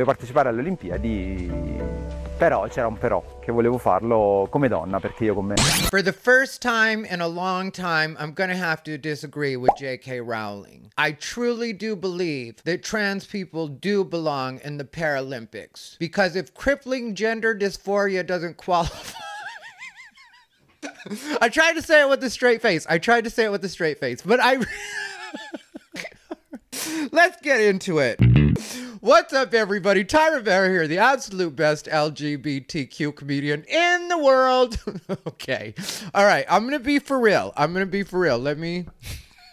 voglio partecipare alle Olimpiadi però c'era un però che volevo farlo come donna perché io con me For the first time in a long time, I'm to have to disagree with J.K. Rowling. I truly do believe that trans people do belong in the Paralympics because if crippling gender dysphoria doesn't qualify. I tried to say it with a straight face. I tried to say it with a straight face, but I. Let's get into it. What's up, everybody? Thai Rivera here, the absolute best LGBTQ comedian in the world. okay. All right. I'm going to be for real. I'm going to be for real. Let me.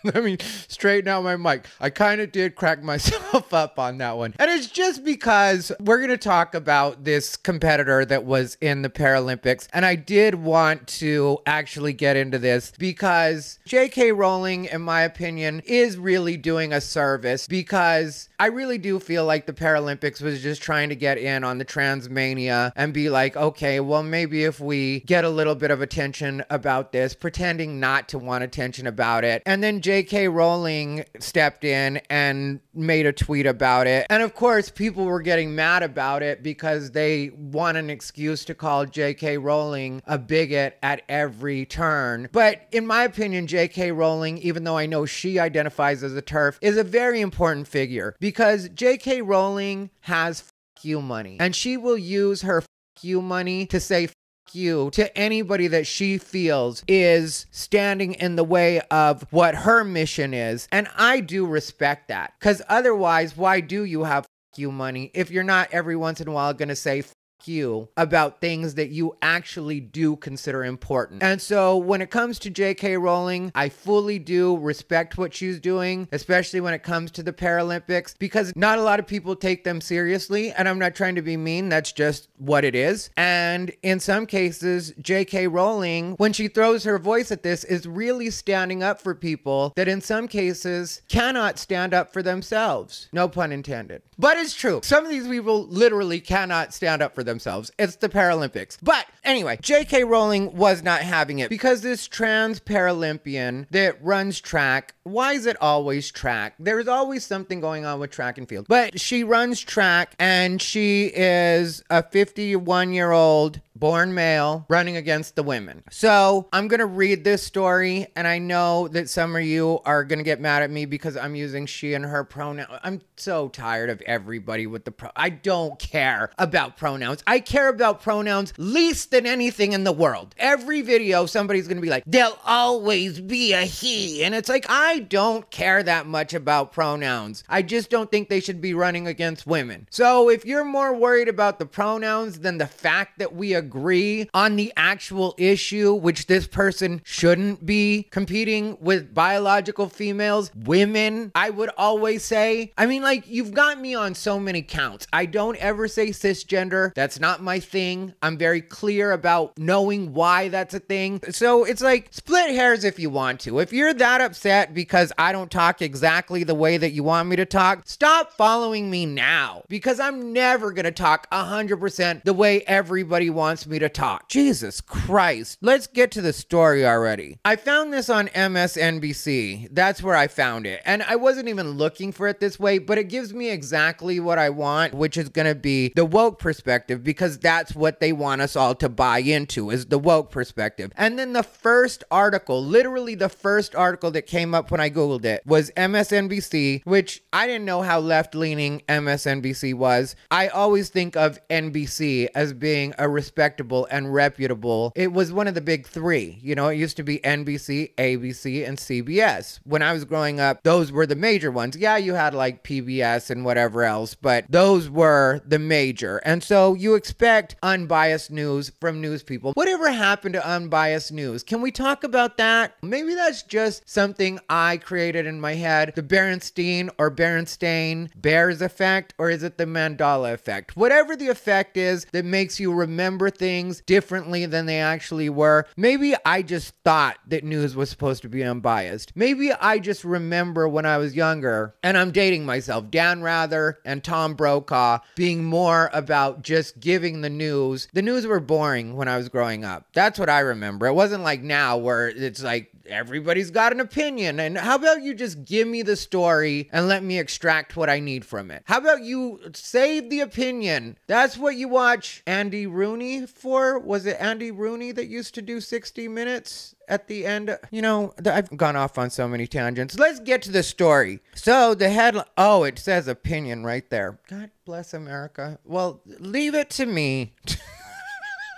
Let me straighten out my mic. I kind of did crack myself up on that one. And it's just because we're going to talk about this competitor that was in the Paralympics. And I did want to actually get into this because J.K. Rowling, in my opinion, is really doing a service because I really do feel like the Paralympics was just trying to get in on the transmania and be like, okay, well, maybe if we get a little bit of attention about this, pretending not to want attention about it. And then J.K. Rowling stepped in and made a tweet about it. And of course, people were getting mad about it because they want an excuse to call J.K. Rowling a bigot at every turn. But in my opinion, J.K. Rowling, even though I know she identifies as a turf, is a very important figure because J.K. Rowling has you money and she will use her you money to say you to anybody that she feels is standing in the way of what her mission is. And I do respect that because otherwise, why do you have you money if you're not every once in a while going to say you about things that you actually do consider important. And so when it comes to JK Rowling, I fully do respect what she's doing, especially when it comes to the Paralympics, because not a lot of people take them seriously. And I'm not trying to be mean, that's just what it is. And in some cases, JK Rowling, when she throws her voice at this, is really standing up for people that in some cases cannot stand up for themselves. No pun intended. But it's true. Some of these people literally cannot stand up for themselves. It's the Paralympics. But anyway, J.K. Rowling was not having it because this trans Paralympian that runs track, why is it always track? There's always something going on with track and field. But she runs track and she is a 51 year old born male running against the women. So I'm going to read this story, and I know that some of you are going to get mad at me because I'm using she and her pronoun. I'm so tired of everybody with the pro. I don't care about pronouns. I care about pronouns least than anything in the world. Every video, somebody's to be like, there'll always be a he. And it's like, I don't care that much about pronouns. I just don't think they should be running against women. So if you're more worried about the pronouns than the fact that we agree on the actual issue, which this person shouldn't be competing with biological females, women, I would always say. I mean, like, you've got me on so many counts. I don't ever say cisgender. Not my thing. I'm very clear about knowing why that's a thing. So it's like split hairs if you want to. If you're that upset because I don't talk exactly the way that you want me to talk, stop following me now because I'm never going to talk 100% the way everybody wants me to talk. Jesus Christ. Let's get to the story already. I found this on MSNBC. That's where I found it. And I wasn't even looking for it this way, but it gives me exactly what I want, which is going to be the woke perspective because that's what they want us all to buy into is the woke perspective. And then the first article, literally the first article that came up when I googled it was MSNBC, which I didn't know how left-leaning MSNBC was. I always think of NBC as being a respectable and reputable. It was one of the big 3. You know, it used to be NBC, ABC, and CBS. When I was growing up, those were the major ones. Yeah, you had like PBS and whatever else, but those were the major. And so you expect unbiased news from news people. Whatever happened to unbiased news? Can we talk about that? Maybe that's just something I created in my head. The Berenstein or Berenstain Bears effect, or is it the Mandela effect? Whatever the effect is that makes you remember things differently than they actually were. Maybe I just thought that news was supposed to be unbiased. Maybe I just remember when I was younger, and I'm dating myself, Dan Rather and Tom Brokaw being more about just giving the news. The news were boring when I was growing up. That's what I remember. It wasn't like now where it's like everybody's got an opinion. And how about you just give me the story and let me extract what I need from it? How about you save the opinion? That's what you watch Andy Rooney for. Was it Andy Rooney that used to do 60 minutes? at the end. You know, I've gone off on so many tangents. Let's get to the story. So the headline, oh, it says opinion right there. God bless America. Well, leave it to me.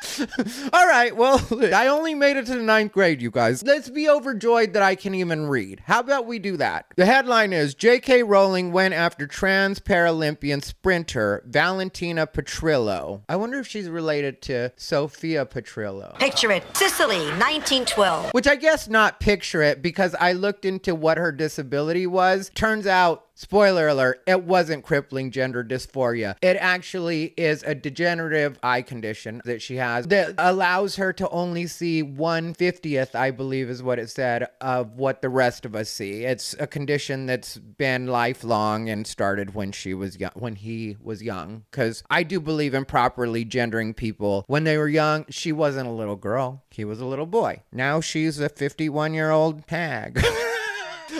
All right, well, I only made it to the ninth grade, you guys. Let's be overjoyed that I can even read. How about we do that? The headline is J.K. Rowling went after trans Paralympian sprinter Valentina Petrillo. I wonder if she's related to Sophia Petrillo. Picture it Sicily, 1912. Which I guess not picture it because I looked into what her disability was. Turns out Spoiler alert, it wasn't crippling gender dysphoria. It actually is a degenerative eye condition that she has that allows her to only see 150th, I believe is what it said, of what the rest of us see. It's a condition that's been lifelong and started when she was young, when he was young. Because I do believe in properly gendering people. When they were young, she wasn't a little girl, he was a little boy. Now she's a 51 year old hag.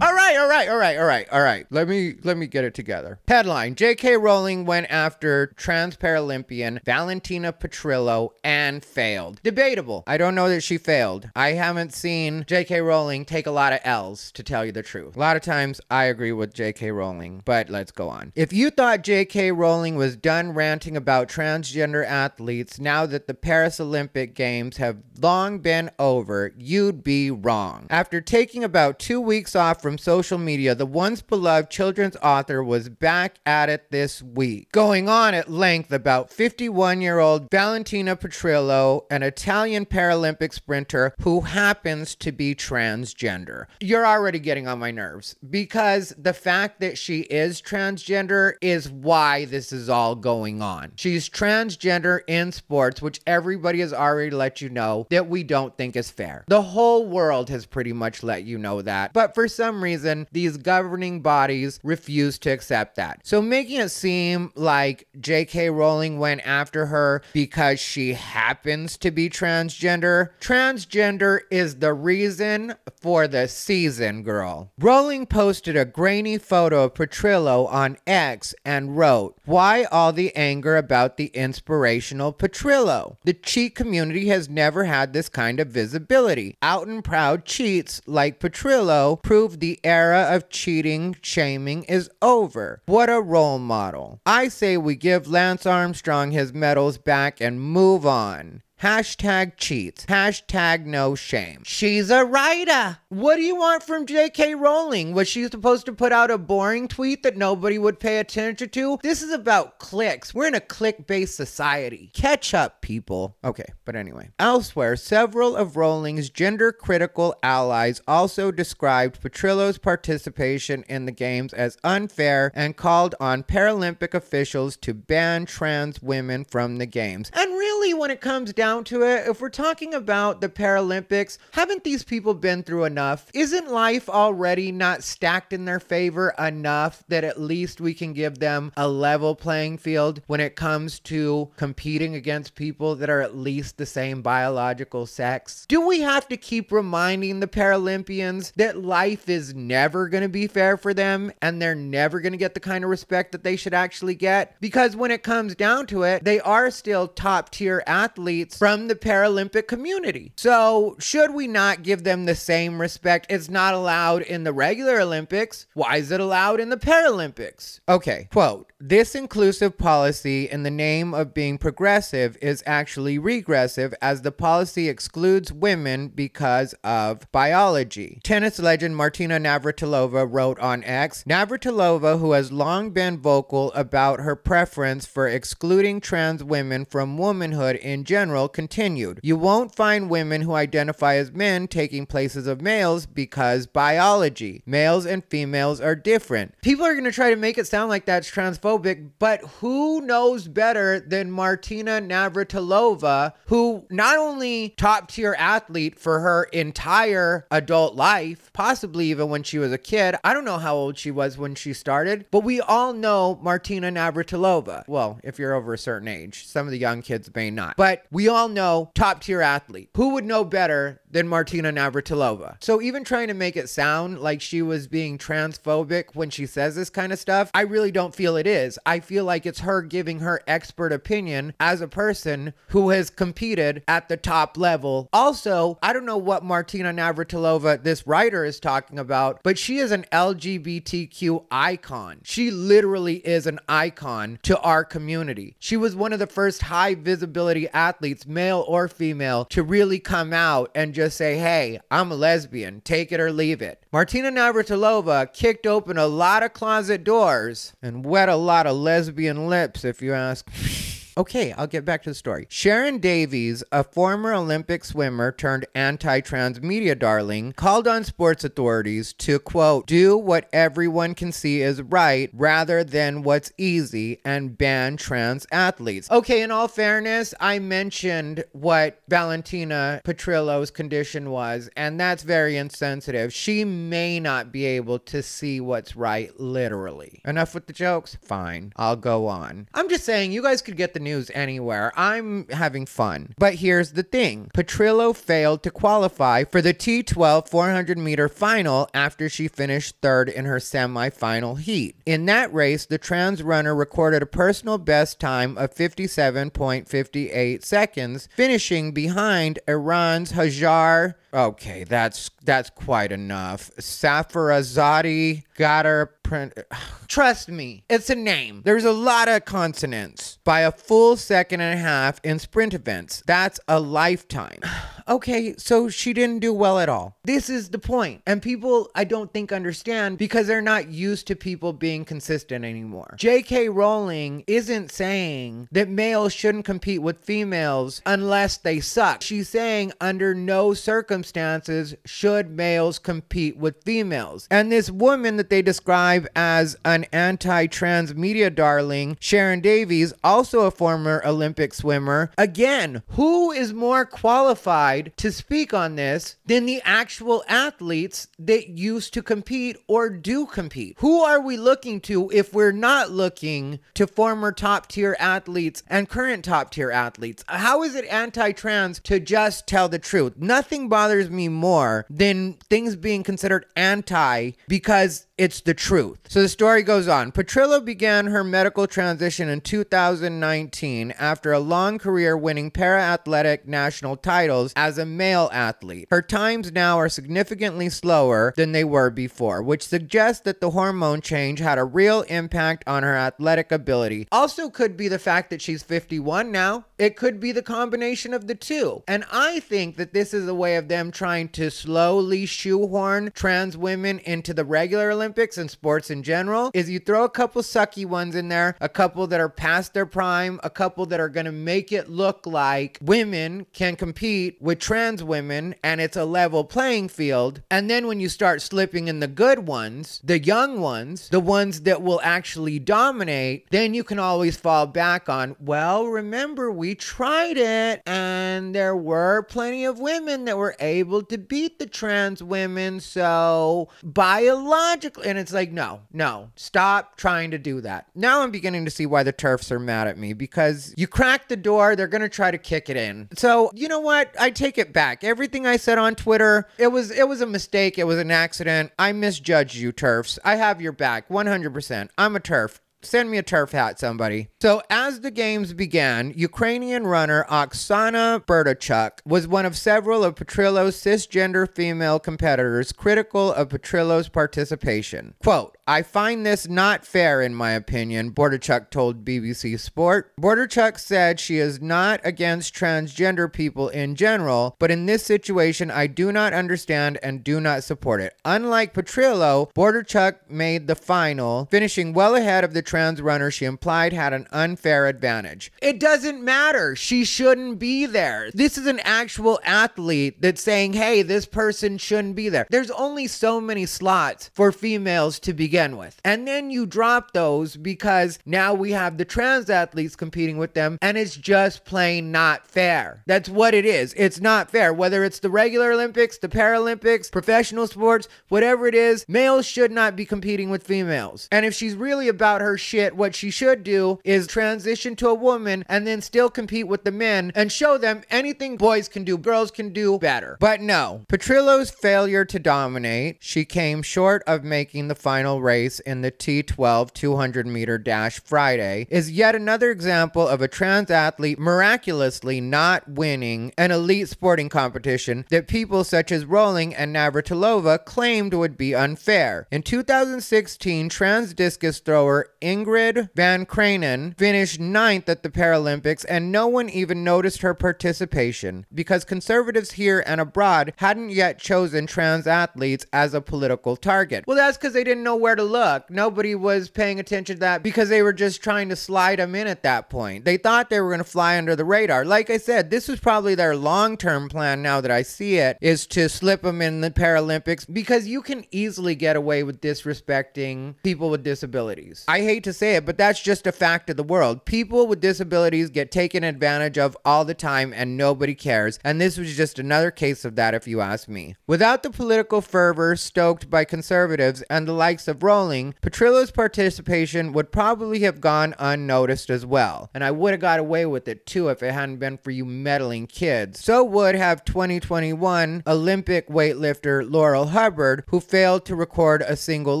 all right, all right, all right, all right, all right. Let me let me get it together. Headline: J.K. Rowling went after trans Paralympian Valentina Petrillo and failed. Debatable. I don't know that she failed. I haven't seen J.K. Rowling take a lot of L's to tell you the truth. A lot of times I agree with J.K. Rowling, but let's go on. If you thought J.K. Rowling was done ranting about transgender athletes now that the Paris Olympic Games have long been over, you'd be wrong. After taking about two weeks off from social media, the once beloved children's author was back at it this week, going on at length about 51 year old Valentina Petrillo, an Italian Paralympic sprinter who happens to be transgender. You're already getting on my nerves because the fact that she is transgender is why this is all going on. She's transgender in sports, which everybody has already let you know that we don't think is fair. The whole world has pretty much let you know that. But for some some reason, these governing bodies refuse to accept that. So making it seem like J.K. Rowling went after her because she happens to be transgender, transgender is the reason for the season, girl. Rowling posted a grainy photo of Petrillo on X and wrote, Why all the anger about the inspirational Petrillo? The cheat community has never had this kind of visibility. Out and proud cheats like Petrillo prove the era of cheating, shaming is over. What a role model. I say we give Lance Armstrong his medals back and move on. Hashtag cheats. Hashtag no shame. She's a writer. What do you want from J.K. Rowling? Was she supposed to put out a boring tweet that nobody would pay attention to? This is about clicks. We're in a click based society. Catch up, people. Okay, but anyway. Elsewhere, several of Rowling's gender critical allies also described Petrillo's participation in the games as unfair and called on Paralympic officials to ban trans women from the games. And really, when it comes down down to it, if we're talking about the Paralympics, haven't these people been through enough? Isn't life already not stacked in their favor enough that at least we can give them a level playing field when it comes to competing against people that are at least the same biological sex? Do we have to keep reminding the Paralympians that life is never going to be fair for them and they're never going to get the kind of respect that they should actually get? Because when it comes down to it, they are still top tier athletes from the Paralympic community. So, should we not give them the same respect? It's not allowed in the regular Olympics. Why is it allowed in the Paralympics? Okay, quote this inclusive policy, in the name of being progressive, is actually regressive as the policy excludes women because of biology. Tennis legend Martina Navratilova wrote on X Navratilova, who has long been vocal about her preference for excluding trans women from womanhood in general, continued You won't find women who identify as men taking places of males because biology. Males and females are different. People are going to try to make it sound like that's transphobic but who knows better than Martina Navratilova, who not only top tier athlete for her entire adult life, possibly even when she was a kid. I don't know how old she was when she started, but we all know Martina Navratilova. Well, if you're over a certain age, some of the young kids may not. But we all know top tier athlete. Who would know better than Martina Navratilova? So even trying to make it sound like she was being transphobic when she says this kind of stuff, I really don't feel it is. I feel like it's her giving her expert opinion as a person who has competed at the top level. Also, I don't know what Martina Navratilova, this writer, is talking about, but she is an LGBTQ icon. She literally is an icon to our community. She was one of the first high visibility athletes, male or female, to really come out and just say, hey, I'm a lesbian, take it or leave it. Martina Navratilova kicked open a lot of closet doors and wet a lot of lesbian lips, if you ask Okay, I'll get back to the story. Sharron Davies, a former Olympic swimmer turned anti trans media darling, called on sports authorities to, quote, do what everyone can see is right rather than what's easy and ban trans athletes. Okay, in all fairness, I mentioned what Valentina Petrillo's condition was, and that's very insensitive. She may not be able to see what's right, literally. Enough with the jokes? Fine, I'll go on. I'm just saying, you guys could get the news anywhere. I'm having fun. But here's the thing Petrillo failed to qualify for the T12 400 meter final after she finished third in her semifinal heat. In that race, the trans runner recorded a personal best time of 57.58 seconds, finishing behind Iran's Hajar. Okay, that's that's quite enough. Safarazadi got her print. Trust me, it's a name. There's a lot of consonants by a full second and a half in sprint events. That's a lifetime. okay, so she didn't do well at all. This is the point. And people, I don't think, understand because they're not used to people being consistent anymore. J.K. Rowling isn't saying that males shouldn't compete with females unless they suck. She's saying under no circumstances should males compete with females. And this woman that they describe as an anti trans media darling, Sharron Davies, also a former Olympic swimmer, again, who is more qualified to speak on this than the actual athletes that used to compete or do compete? Who are we looking to if we're not looking to former top tier athletes and current top tier athletes? How is it anti trans to just tell the truth? Nothing bothers me more than things being considered anti because it's the truth. So the story goes on. Petrillo began her medical transition in 2019 after a long career winning para athletic national titles as a male athlete. Her times now are significantly slower than they were before, which suggests that the hormone change had a real impact on her athletic ability. Also, could be the fact that she's 51 now. It could be the combination of the two. And I think that this is a way of them trying to slowly shoehorn trans women into the regular Olympics and sports in general. Is you throw a couple sucky ones in there, a couple that are past their prime, a couple that are going to make it look like women can compete with trans women and it's a level playing field. And then when you start slipping in the good ones, the young ones, the ones that will actually dominate, then you can always fall back on, well, remember, we tried it and there were plenty of women that were able to beat the trans women. So biologically, and it's like, no, no, stop trying to do that. Now I'm beginning to see why the turfs are mad at me because you crack the door, they're going to try to kick it in. So, you know what? I take it back. Everything I said on Twitter, it was it was a mistake, it was an accident. I misjudged you turfs. I have your back 100%. I'm a turf. Send me a turf hat, somebody. So, as the games began, Ukrainian runner Oksana Berdachuk was one of several of Petrillo's cisgender female competitors critical of Petrillo's participation. Quote, I find this not fair, in my opinion, Bordachuk told BBC Sport. Bordachuk said she is not against transgender people in general, but in this situation, I do not understand and do not support it. Unlike Petrillo, Bordachuk made the final, finishing well ahead of the trans runner she implied had an unfair advantage. It doesn't matter. She shouldn't be there. This is an actual athlete that's saying, hey, this person shouldn't be there. There's only so many slots for females to begin begin with. And then you drop those because now we have the trans athletes competing with them, and it's just plain not fair. That's what it is. It's not fair. Whether it's the regular Olympics, the Paralympics, professional sports, whatever it is, males should not be competing with females. And if she's really about her shit, what she should do is transition to a woman and then still compete with the men and show them anything boys can do, girls can do better. But no, Petrillo's failure to dominate, she came short of making the final race in the T12 200 meter dash Friday, is yet another example of a trans athlete miraculously not winning an elite sporting competition that people such as Rowling and Navratilova claimed would be unfair. In 2016, trans discus thrower Ingrid Van Kranen finished ninth at the Paralympics, and no one even noticed her participation because conservatives here and abroad hadn't yet chosen trans athletes as a political target. Well, that's because they didn't know where to look. Nobody was paying attention to that because they were just trying to slide them in at that point. They thought they were going to fly under the radar. Like I said, this was probably their long term plan now that I see it is to slip them in the Paralympics because you can easily get away with disrespecting people with disabilities. I hate to say it, but that's just a fact of the world. People with disabilities get taken advantage of all the time and nobody cares. And this was just another case of that, if you ask me. Without the political fervor stoked by conservatives and the likes of Rowling, Petrillo's participation would probably have gone unnoticed as well. And I would have got away with it too if it hadn't been for you meddling kids. So would have 2021 Olympic weightlifter Laurel Hubbard, who failed to record a single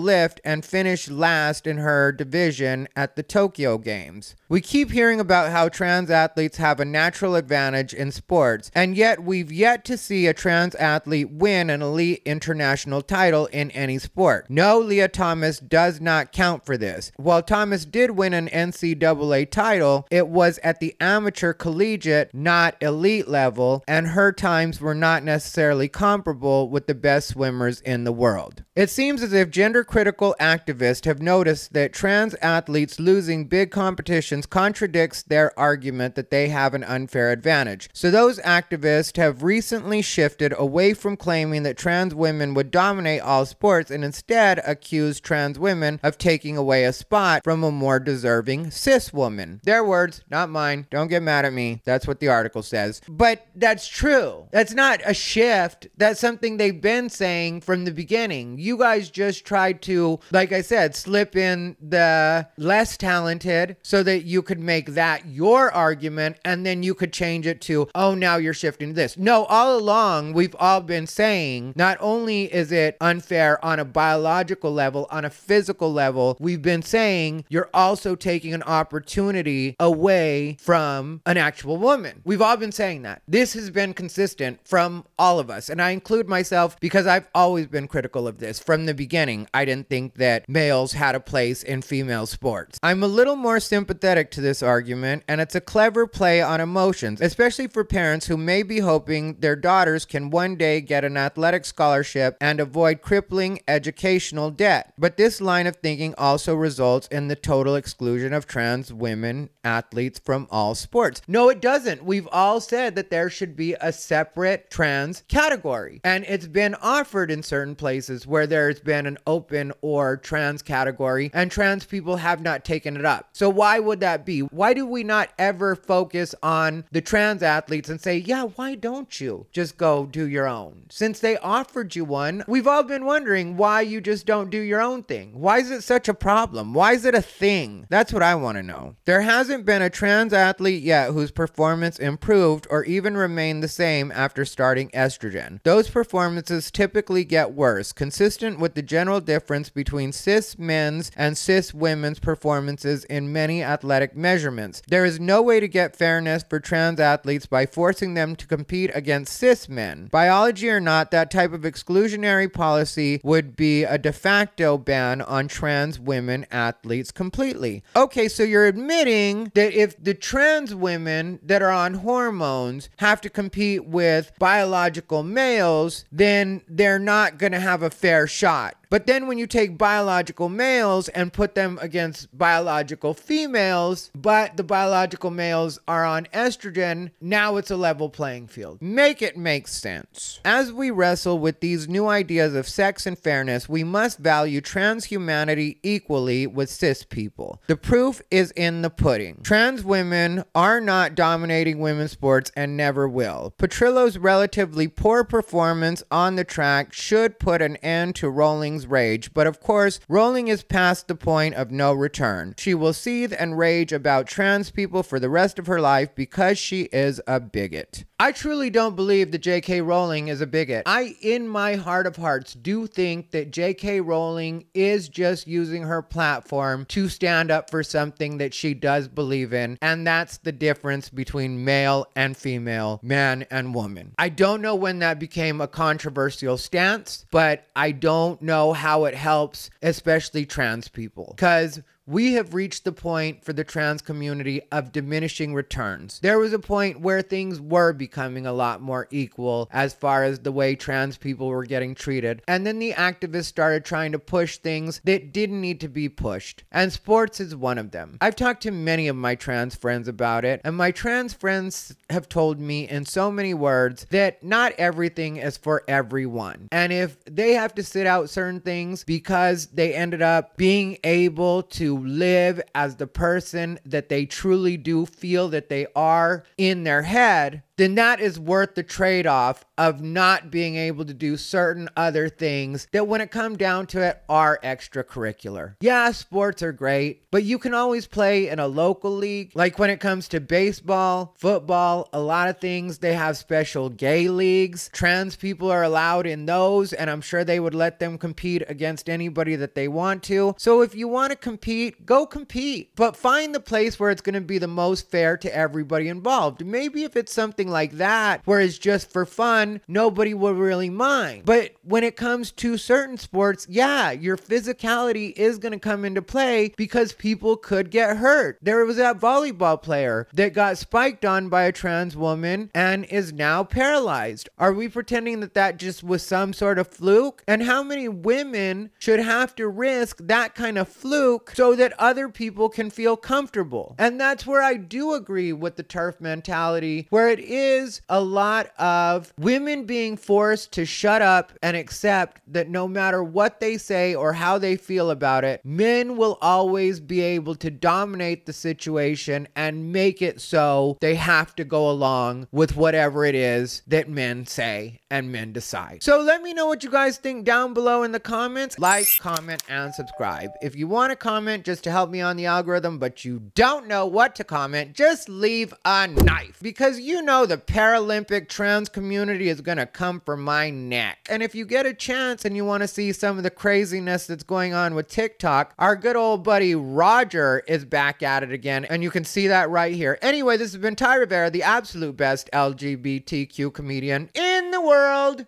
lift and finished last in her division at the Tokyo Games. We keep hearing about how trans athletes have a natural advantage in sports, and yet we've yet to see a trans athlete win an elite international title in any sport. No, Lia Thomas does not count for this. While Thomas did win an NCAA title, it was at the amateur collegiate, not elite level, and her times were not necessarily comparable with the best swimmers in the world. It seems as if gender critical activists have noticed that trans athletes losing big competitions contradicts their argument that they have an unfair advantage. So those activists have recently shifted away from claiming that trans women would dominate all sports and instead accuse trans women of taking away a spot from a more deserving cis woman. Their words, not mine. Don't get mad at me. That's what the article says. But that's true. That's not a shift. That's something they've been saying from the beginning. You guys just tried to, like I said, slip in the less talented so that you could make that your argument and then you could change it to, oh, now you're shifting to this. No, all along, we've all been saying not only is it unfair on a biological level, on a physical level, we've been saying you're also taking an opportunity away from an actual woman. We've all been saying that. This has been consistent from all of us. And I include myself because I've always been critical of this from the beginning. I didn't think that males had a place in female sports. I'm a little more sympathetic to this argument, and it's a clever play on emotions, especially for parents who may be hoping their daughters can one day get an athletic scholarship and avoid crippling educational debt. But this line of thinking also results in the total exclusion of trans women athletes from all sports. No, it doesn't. We've all said that there should be a separate trans category, and it's been offered in certain places where there's been an open or trans category, and trans people have not taken it up. So, why would that be? Why do we not ever focus on the trans athletes and say, yeah, why don't you just go do your own? Since they offered you one, we've all been wondering why you just don't do your own thing. Why is it such a problem? Why is it a thing? That's what I want to know. There hasn't been a trans athlete yet whose performance improved or even remained the same after starting estrogen. Those performances typically get worse, consistent with the general difference between cis men's and cis women's performances in many athletic measurements. There is no way to get fairness for trans athletes by forcing them to compete against cis men. Biology or not, that type of exclusionary policy would be a de facto ban on trans women athletes completely. Okay, so you're admitting that if the trans women that are on hormones have to compete with biological males, then they're not going to have a fair shot But then when you take biological males and put them against biological females, but the biological males are on estrogen, now it's a level playing field. Make it make sense. As we wrestle with these new ideas of sex and fairness, we must value transhumanity equally with cis people. The proof is in the pudding. Trans women are not dominating women's sports and never will. Petrillo's relatively poor performance on the track should put an end to Rowling's rage, but of course, Rowling is past the point of no return. She will seethe and rage about trans people for the rest of her life because she is a bigot. I truly don't believe that J.K. Rowling is a bigot. I, in my heart of hearts, do think that J.K. Rowling is just using her platform to stand up for something that she does believe in, and that's the difference between male and female, man and woman. I don't know when that became a controversial stance, but I don't know how it helps, especially trans people. Because we have reached the point for the trans community of diminishing returns. There was a point where things were becoming a lot more equal as far as the way trans people were getting treated. And then the activists started trying to push things that didn't need to be pushed. And sports is one of them. I've talked to many of my trans friends about it, and my trans friends have told me in so many words that not everything is for everyone. And if they have to sit out certain things because they ended up being able to live as the person that they truly do feel that they are in their head, then that is worth the trade off of not being able to do certain other things that, when it comes down to it, are extracurricular. Yeah, sports are great, but you can always play in a local league. Like when it comes to baseball, football, a lot of things, they have special gay leagues. Trans people are allowed in those, and I'm sure they would let them compete against anybody that they want to. So if you want to compete, go compete, but find the place where it's going to be the most fair to everybody involved. Maybe if it's something like that, where it's just for fun, nobody will really mind. But when it comes to certain sports, yeah, your physicality is going to come into play because people could get hurt. There was that volleyball player that got spiked on by a trans woman and is now paralyzed. Are we pretending that that just was some sort of fluke? And how many women should have to risk that kind of fluke so that other people can feel comfortable? And that's where I do agree with the turf mentality, where it is a lot of women being forced to shut up and accept that no matter what they say or how they feel about it, men will always be able to dominate the situation and make it so they have to go along with whatever it is that men say and men decide. So let me know what you guys think down below in the comments. Like, comment, and subscribe. If you want to comment just to help me on the algorithm, but you don't know what to comment, just leave a knife because you know the Paralympic trans community is going to come for my neck. And if you get a chance and you want to see some of the craziness that's going on with TikTok, our good old buddy Roger is back at it again. And you can see that right here. Anyway, this has been Thai Rivera, the absolute best LGBTQ comedian in the world.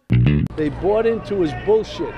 They bought into his bullshit.